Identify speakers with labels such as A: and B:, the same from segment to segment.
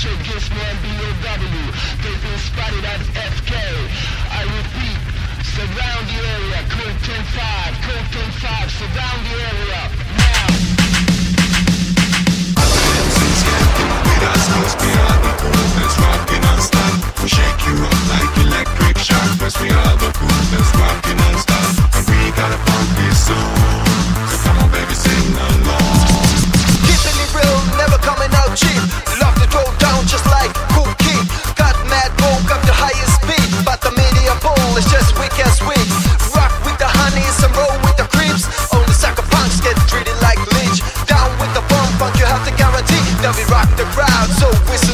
A: Mitchell Kiss Man BOW. They've been spotted at FK. I repeat, surround the area.
B: tell me rock the crowd, so
C: it's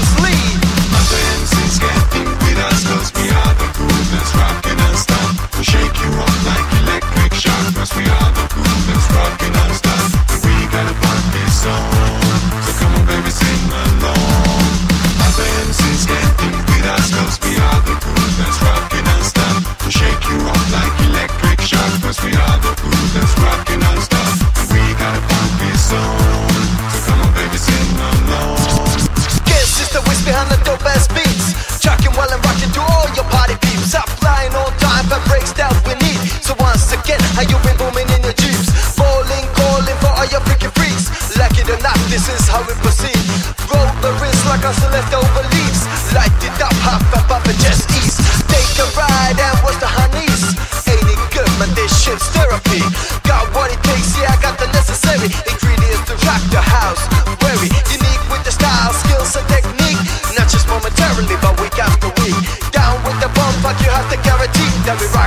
C: cause the
B: leftover leaves Light it up, half a and just ease. Take a ride and watch the honeys. Ain't it good man, this shit's therapy. Got what it takes, yeah I got the necessary Ingredients to rock the house. Very unique with the style, skills and technique. Not just momentarily but week after week. Down with the bump, fuck you have to guarantee That we rock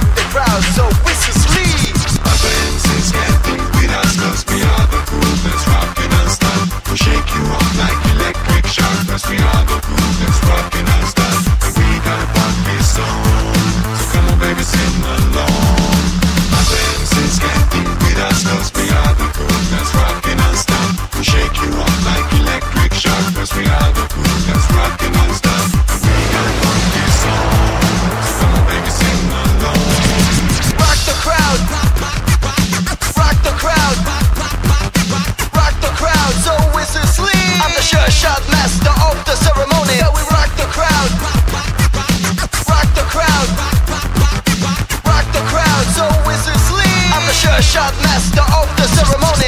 B: shot master of the ceremony.